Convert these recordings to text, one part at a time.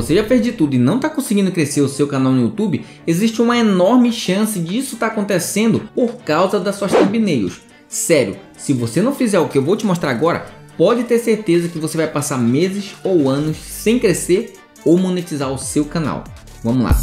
você já fez de tudo e não está conseguindo crescer o seu canal no YouTube, existe uma enorme chance disso estar tá acontecendo por causa das suas thumbnails. Sério, se você não fizer o que eu vou te mostrar agora, pode ter certeza que você vai passar meses ou anos sem crescer ou monetizar o seu canal. Vamos lá.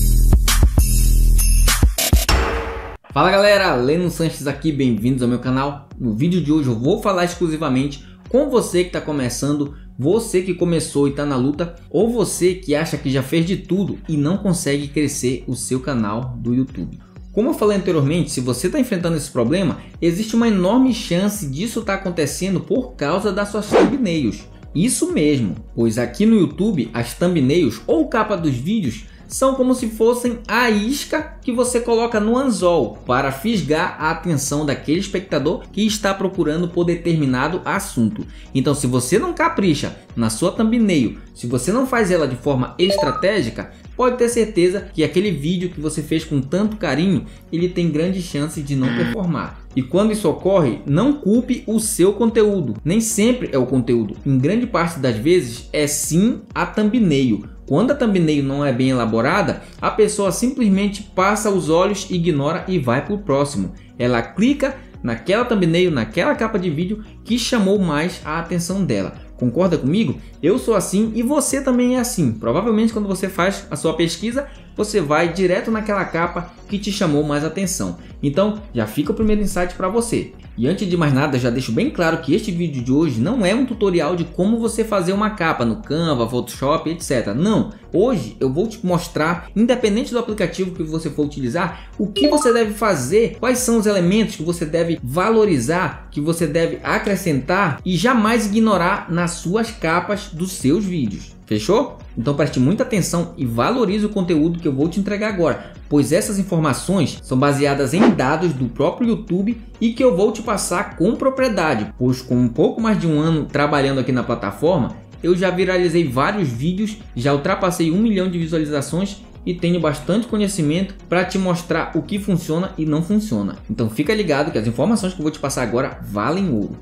Fala galera, Leno Sanches aqui, bem-vindos ao meu canal. No vídeo de hoje eu vou falar exclusivamente com você que está começando você que começou e está na luta, ou você que acha que já fez de tudo e não consegue crescer o seu canal do YouTube. Como eu falei anteriormente, se você está enfrentando esse problema, existe uma enorme chance disso estar tá acontecendo por causa das suas thumbnails. Isso mesmo, pois aqui no YouTube as thumbnails ou capa dos vídeos são como se fossem a isca que você coloca no anzol para fisgar a atenção daquele espectador que está procurando por determinado assunto. Então, se você não capricha na sua thumbnail, se você não faz ela de forma estratégica, pode ter certeza que aquele vídeo que você fez com tanto carinho, ele tem grandes chances de não performar. E quando isso ocorre, não culpe o seu conteúdo. Nem sempre é o conteúdo. Em grande parte das vezes é sim a thumbnail. Quando a thumbnail não é bem elaborada, a pessoa simplesmente passa os olhos, ignora e vai para o próximo. Ela clica naquela thumbnail, naquela capa de vídeo que chamou mais a atenção dela. Concorda comigo? Eu sou assim e você também é assim. Provavelmente quando você faz a sua pesquisa, você vai direto naquela capa que te chamou mais atenção. Então, já fica o primeiro insight para você. E antes de mais nada, já deixo bem claro que este vídeo de hoje não é um tutorial de como você fazer uma capa no Canva, Photoshop, etc. Não, hoje eu vou te mostrar, independente do aplicativo que você for utilizar, o que você deve fazer, quais são os elementos que você deve valorizar, que você deve acrescentar e jamais ignorar nas suas capas dos seus vídeos. Fechou? Então preste muita atenção e valorize o conteúdo que eu vou te entregar agora, pois essas informações são baseadas em dados do próprio YouTube e que eu vou te passar com propriedade, pois com um pouco mais de um ano trabalhando aqui na plataforma, eu já viralizei vários vídeos, já ultrapassei um milhão de visualizações e tenho bastante conhecimento para te mostrar o que funciona e não funciona. Então fica ligado que as informações que eu vou te passar agora valem ouro.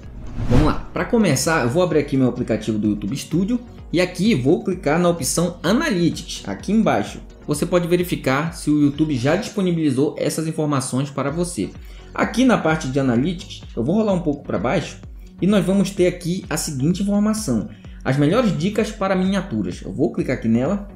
Vamos lá, para começar eu vou abrir aqui meu aplicativo do YouTube Studio e aqui vou clicar na opção Analytics, aqui embaixo. Você pode verificar se o YouTube já disponibilizou essas informações para você. Aqui na parte de Analytics, eu vou rolar um pouco para baixo e nós vamos ter aqui a seguinte informação. As melhores dicas para miniaturas. Eu vou clicar aqui nela.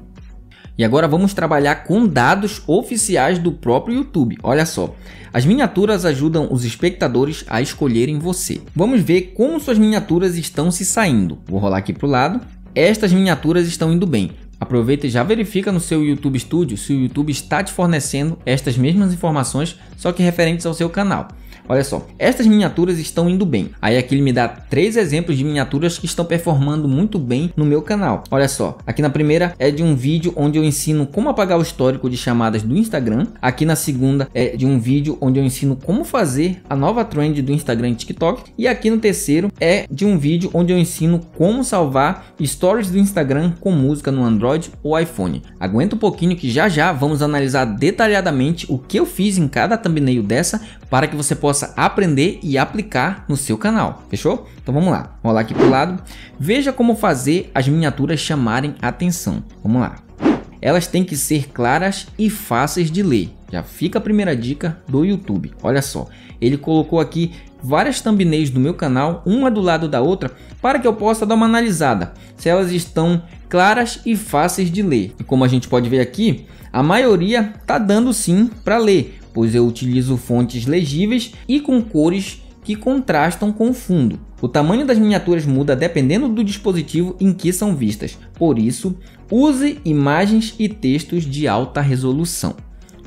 E agora vamos trabalhar com dados oficiais do próprio YouTube. Olha só, as miniaturas ajudam os espectadores a escolherem você. Vamos ver como suas miniaturas estão se saindo. Vou rolar aqui para o lado estas miniaturas estão indo bem. Aproveita e já verifica no seu YouTube Studio se o YouTube está te fornecendo estas mesmas informações, só que referentes ao seu canal. Olha só, estas miniaturas estão indo bem. Aí aqui ele me dá três exemplos de miniaturas que estão performando muito bem no meu canal. Olha só, aqui na primeira é de um vídeo onde eu ensino como apagar o histórico de chamadas do Instagram. Aqui na segunda é de um vídeo onde eu ensino como fazer a nova trend do Instagram e TikTok. E aqui no terceiro é de um vídeo onde eu ensino como salvar stories do Instagram com música no Android ou iPhone. Aguenta um pouquinho que já já vamos analisar detalhadamente o que eu fiz em cada thumbnail dessa para que você possa possa aprender e aplicar no seu canal. Fechou? Então vamos lá. Rolar aqui para o lado. Veja como fazer as miniaturas chamarem atenção. Vamos lá. Elas têm que ser claras e fáceis de ler. Já fica a primeira dica do YouTube. Olha só, ele colocou aqui várias thumbnails do meu canal, uma do lado da outra, para que eu possa dar uma analisada se elas estão claras e fáceis de ler. E como a gente pode ver aqui, a maioria tá dando sim para ler, pois eu utilizo fontes legíveis e com cores que contrastam com o fundo. O tamanho das miniaturas muda dependendo do dispositivo em que são vistas, por isso, use imagens e textos de alta resolução.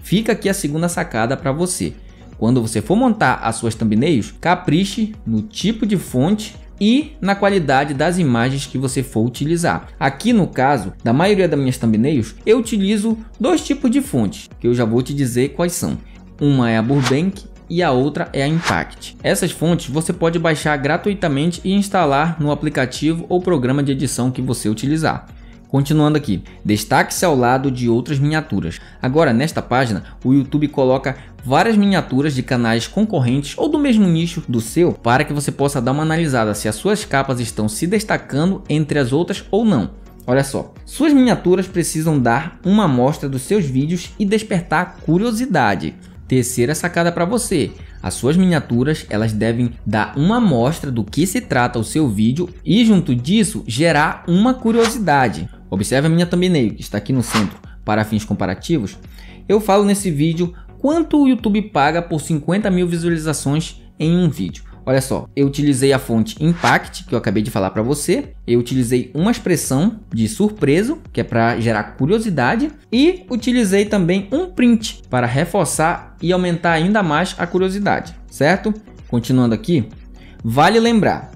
Fica aqui a segunda sacada para você. Quando você for montar as suas thumbnails, capriche no tipo de fonte e na qualidade das imagens que você for utilizar. Aqui no caso da maioria das minhas thumbnails, eu utilizo dois tipos de fontes, que eu já vou te dizer quais são. Uma é a Burbank e a outra é a Impact. Essas fontes você pode baixar gratuitamente e instalar no aplicativo ou programa de edição que você utilizar. Continuando aqui, destaque-se ao lado de outras miniaturas. Agora, nesta página, o YouTube coloca várias miniaturas de canais concorrentes ou do mesmo nicho do seu para que você possa dar uma analisada se as suas capas estão se destacando entre as outras ou não. Olha só, suas miniaturas precisam dar uma amostra dos seus vídeos e despertar curiosidade. Terceira sacada para você. As suas miniaturas elas devem dar uma amostra do que se trata o seu vídeo e junto disso gerar uma curiosidade. Observe a minha thumbnail que está aqui no centro para fins comparativos. Eu falo nesse vídeo quanto o YouTube paga por 50 mil visualizações em um vídeo. Olha só, eu utilizei a fonte Impact, que eu acabei de falar para você. Eu utilizei uma expressão de surpreso, que é para gerar curiosidade. E utilizei também um print para reforçar e aumentar ainda mais a curiosidade, certo? Continuando aqui, vale lembrar,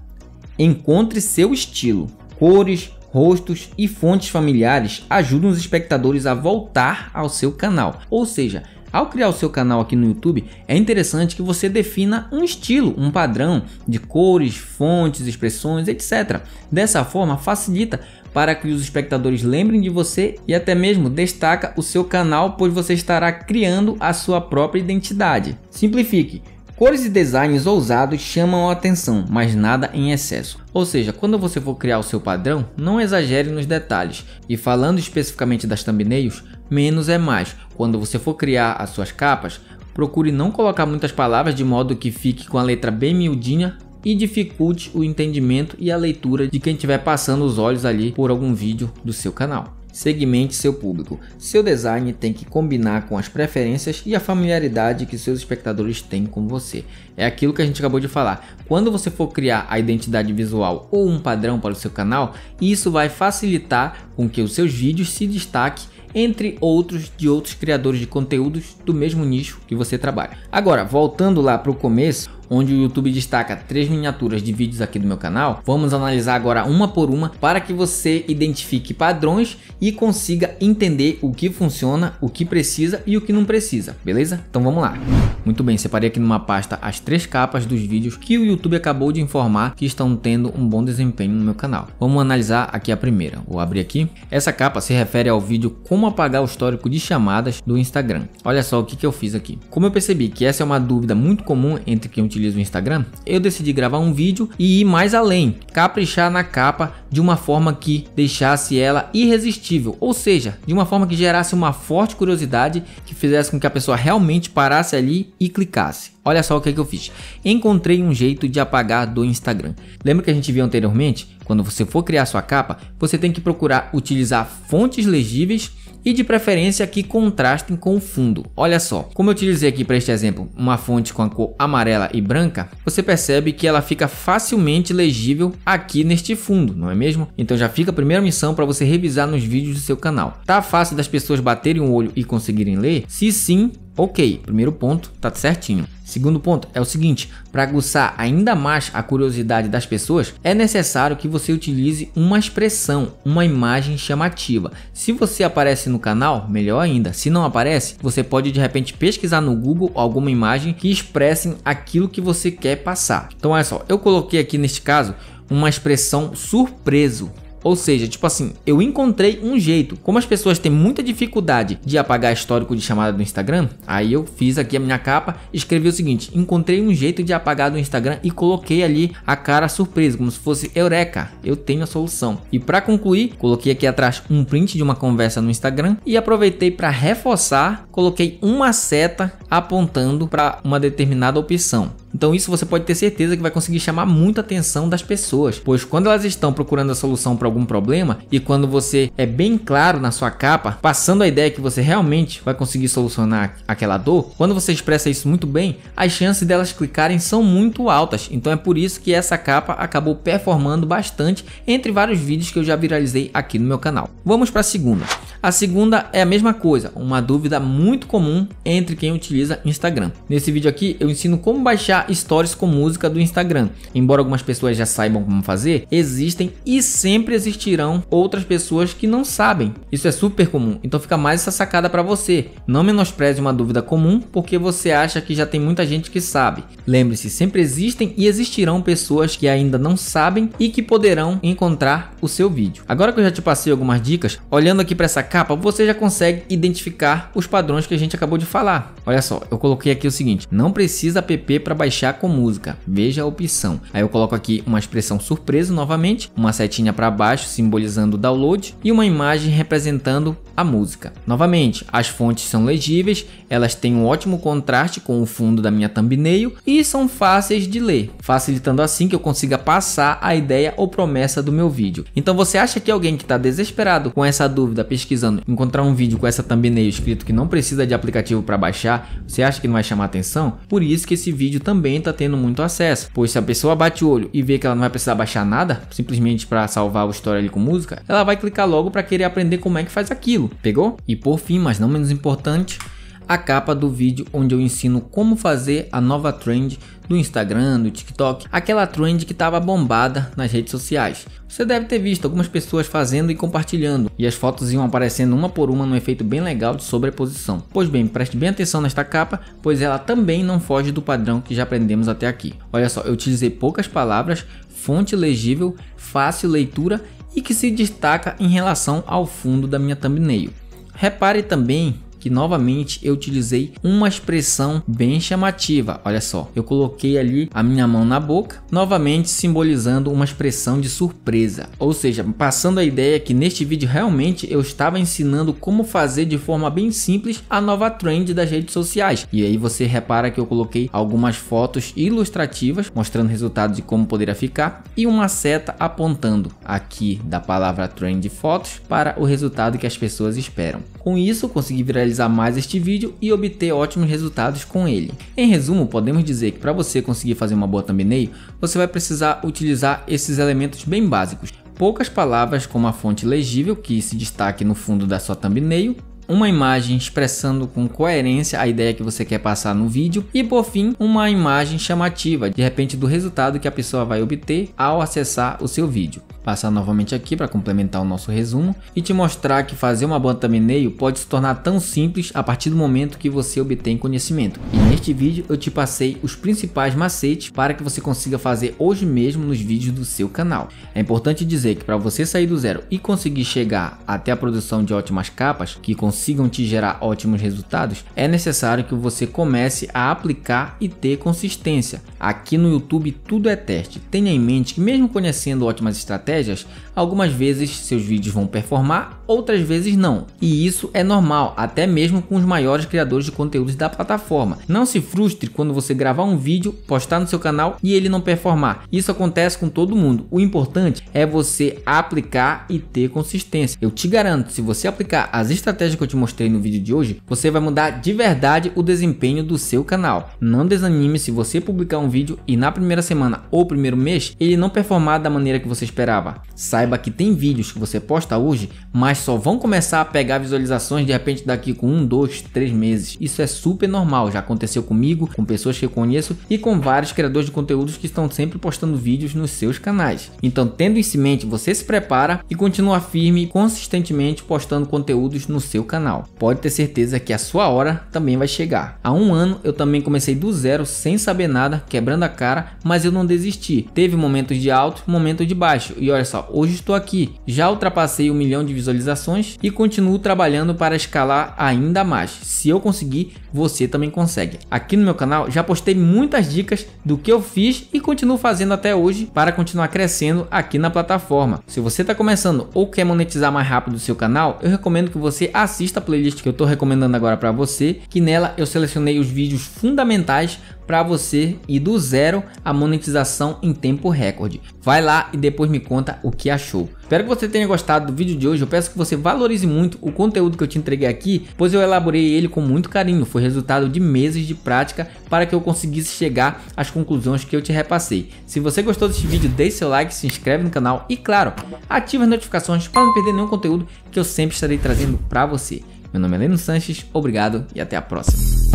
encontre seu estilo, cores, rostos e fontes familiares ajudam os espectadores a voltar ao seu canal. Ou seja, ao criar o seu canal aqui no YouTube, é interessante que você defina um estilo, um padrão de cores, fontes, expressões, etc. Dessa forma, facilita para que os espectadores lembrem de você e até mesmo destaca o seu canal, pois você estará criando a sua própria identidade. Simplifique. Cores e designs ousados chamam a atenção, mas nada em excesso. Ou seja, quando você for criar o seu padrão, não exagere nos detalhes. E falando especificamente das thumbnails, menos é mais. Quando você for criar as suas capas, procure não colocar muitas palavras de modo que fique com a letra bem miudinha e dificulte o entendimento e a leitura de quem estiver passando os olhos ali por algum vídeo do seu canal. Segmente seu público. Seu design tem que combinar com as preferências e a familiaridade que seus espectadores têm com você. É aquilo que a gente acabou de falar. Quando você for criar a identidade visual ou um padrão para o seu canal, isso vai facilitar com que os seus vídeos se destaquem entre outros de outros criadores de conteúdos do mesmo nicho que você trabalha. Agora, voltando lá para o começo, onde o YouTube destaca três miniaturas de vídeos aqui do meu canal, vamos analisar agora uma por uma para que você identifique padrões e consiga entender o que funciona, o que precisa e o que não precisa, beleza? Então vamos lá. Muito bem, separei aqui numa pasta as três capas dos vídeos que o YouTube acabou de informar que estão tendo um bom desempenho no meu canal. Vamos analisar aqui a primeira. Vou abrir aqui. Essa capa se refere ao vídeo como apagar o histórico de chamadas do Instagram. Olha só o que, que eu fiz aqui. Como eu percebi que essa é uma dúvida muito comum entre quem utiliza o Instagram, eu decidi gravar um vídeo e ir mais além, caprichar na capa de uma forma que deixasse ela irresistível, ou seja, de uma forma que gerasse uma forte curiosidade que fizesse com que a pessoa realmente parasse ali e clicasse. Olha só o que, é que eu fiz. Encontrei um jeito de apagar do Instagram. Lembra que a gente viu anteriormente? Quando você for criar sua capa, você tem que procurar utilizar fontes legíveis e de preferência que contrastem com o fundo. Olha só, como eu utilizei aqui para este exemplo uma fonte com a cor amarela e branca, você percebe que ela fica facilmente legível aqui neste fundo, não é mesmo? Então já fica a primeira missão para você revisar nos vídeos do seu canal. Tá fácil das pessoas baterem o olho e conseguirem ler? Se sim, Ok, primeiro ponto, tá certinho. Segundo ponto é o seguinte: para aguçar ainda mais a curiosidade das pessoas, é necessário que você utilize uma expressão, uma imagem chamativa. Se você aparece no canal, melhor ainda. Se não aparece, você pode de repente pesquisar no Google alguma imagem que expressem aquilo que você quer passar. Então, olha só, eu coloquei aqui neste caso uma expressão surpreso. Ou seja, tipo assim, eu encontrei um jeito. Como as pessoas têm muita dificuldade de apagar histórico de chamada do Instagram, aí eu fiz aqui a minha capa, escrevi o seguinte: encontrei um jeito de apagar do Instagram e coloquei ali a cara surpresa, como se fosse eureka, eu tenho a solução. E para concluir, coloquei aqui atrás um print de uma conversa no Instagram e aproveitei para reforçar, coloquei uma seta apontando para uma determinada opção. Então isso você pode ter certeza que vai conseguir chamar muita atenção das pessoas, pois quando elas estão procurando a solução para algum problema e quando você é bem claro na sua capa, passando a ideia que você realmente vai conseguir solucionar aquela dor, quando você expressa isso muito bem, as chances delas clicarem são muito altas. Então é por isso que essa capa acabou performando bastante entre vários vídeos que eu já viralizei aqui no meu canal. Vamos para a segunda. A segunda é a mesma coisa, uma dúvida muito comum entre quem utiliza Instagram. Nesse vídeo aqui eu ensino como baixar stories com música do Instagram. Embora algumas pessoas já saibam como fazer, existem e sempre existirão outras pessoas que não sabem. Isso é super comum, então fica mais essa sacada para você. Não menospreze uma dúvida comum porque você acha que já tem muita gente que sabe. Lembre-se, sempre existem e existirão pessoas que ainda não sabem e que poderão encontrar o seu vídeo. Agora que eu já te passei algumas dicas, olhando aqui para essa capa você já consegue identificar os padrões que a gente acabou de falar. Olha só, eu coloquei aqui o seguinte, não precisa app para baixar com música, veja a opção. Aí eu coloco aqui uma expressão surpresa novamente, uma setinha para baixo simbolizando o download e uma imagem representando a música. Novamente, as fontes são legíveis, elas têm um ótimo contraste com o fundo da minha thumbnail e são fáceis de ler, facilitando assim que eu consiga passar a ideia ou promessa do meu vídeo. Então você acha que alguém que está desesperado com essa dúvida pesquisando encontrar um vídeo com essa thumbnail escrito que não precisa de aplicativo para baixar, você acha que não vai chamar atenção? Por isso que esse vídeo também está tendo muito acesso, pois se a pessoa bate o olho e vê que ela não vai precisar baixar nada, simplesmente para salvar o story ali com música, ela vai clicar logo para querer aprender como é que faz aquilo, pegou? E por fim, mas não menos importante, a capa do vídeo onde eu ensino como fazer a nova trend do Instagram, do TikTok, aquela trend que estava bombada nas redes sociais. Você deve ter visto algumas pessoas fazendo e compartilhando, e as fotos iam aparecendo uma por uma num efeito bem legal de sobreposição. Pois bem, preste bem atenção nesta capa, pois ela também não foge do padrão que já aprendemos até aqui. Olha só, eu utilizei poucas palavras, fonte legível, fácil leitura e que se destaca em relação ao fundo da minha thumbnail. Repare também que novamente eu utilizei uma expressão bem chamativa. Olha só, eu coloquei ali a minha mão na boca, novamente simbolizando uma expressão de surpresa. Ou seja, passando a ideia que neste vídeo realmente eu estava ensinando como fazer de forma bem simples a nova trend das redes sociais. E aí você repara que eu coloquei algumas fotos ilustrativas mostrando resultados de como poderia ficar e uma seta apontando aqui da palavra trend fotos para o resultado que as pessoas esperam. Com isso, consegui viralizar mais este vídeo e obter ótimos resultados com ele. Em resumo, podemos dizer que para você conseguir fazer uma boa thumbnail, você vai precisar utilizar esses elementos bem básicos. Poucas palavras com uma fonte legível que se destaque no fundo da sua thumbnail, uma imagem expressando com coerência a ideia que você quer passar no vídeo e por fim uma imagem chamativa de repente do resultado que a pessoa vai obter ao acessar o seu vídeo passar novamente aqui para complementar o nosso resumo e te mostrar que fazer uma boa thumbnail pode se tornar tão simples a partir do momento que você obtém conhecimento. E neste vídeo eu te passei os principais macetes para que você consiga fazer hoje mesmo nos vídeos do seu canal. É importante dizer que para você sair do zero e conseguir chegar até a produção de ótimas capas que consigam te gerar ótimos resultados, é necessário que você comece a aplicar e ter consistência. Aqui no YouTube tudo é teste. Tenha em mente que mesmo conhecendo ótimas estratégias estratégias, algumas vezes seus vídeos vão performar, outras vezes não. E isso é normal, até mesmo com os maiores criadores de conteúdos da plataforma. Não se frustre quando você gravar um vídeo, postar no seu canal e ele não performar. Isso acontece com todo mundo. O importante é você aplicar e ter consistência. Eu te garanto, se você aplicar as estratégias que eu te mostrei no vídeo de hoje, você vai mudar de verdade o desempenho do seu canal. Não desanime se você publicar um vídeo e na primeira semana ou primeiro mês ele não performar da maneira que você esperava Saiba que tem vídeos que você posta hoje, mas só vão começar a pegar visualizações de repente daqui com um, dois, três meses. Isso é super normal, já aconteceu comigo, com pessoas que eu conheço e com vários criadores de conteúdos que estão sempre postando vídeos nos seus canais. Então, tendo isso em mente, você se prepara e continua firme e consistentemente postando conteúdos no seu canal. Pode ter certeza que a sua hora também vai chegar. Há um ano eu também comecei do zero, sem saber nada, quebrando a cara, mas eu não desisti. Teve momentos de alto, momentos de baixo e olha só, hoje estou aqui, já ultrapassei um milhão de visualizações e continuo trabalhando para escalar ainda mais. Se eu conseguir, você também consegue. Aqui no meu canal já postei muitas dicas do que eu fiz e continuo fazendo até hoje para continuar crescendo aqui na plataforma. Se você está começando ou quer monetizar mais rápido o seu canal, eu recomendo que você assista a playlist que eu estou recomendando agora para você, que nela eu selecionei os vídeos fundamentais para você ir do zero à monetização em tempo recorde. Vai lá e depois me conta o que achou. Espero que você tenha gostado do vídeo de hoje. Eu peço que você valorize muito o conteúdo que eu te entreguei aqui, pois eu elaborei ele com muito carinho. Foi resultado de meses de prática para que eu conseguisse chegar às conclusões que eu te repassei. Se você gostou desse vídeo, deixe seu like, se inscreve no canal e, claro, ative as notificações para não perder nenhum conteúdo que eu sempre estarei trazendo para você. Meu nome é Leno Sanches, obrigado e até a próxima.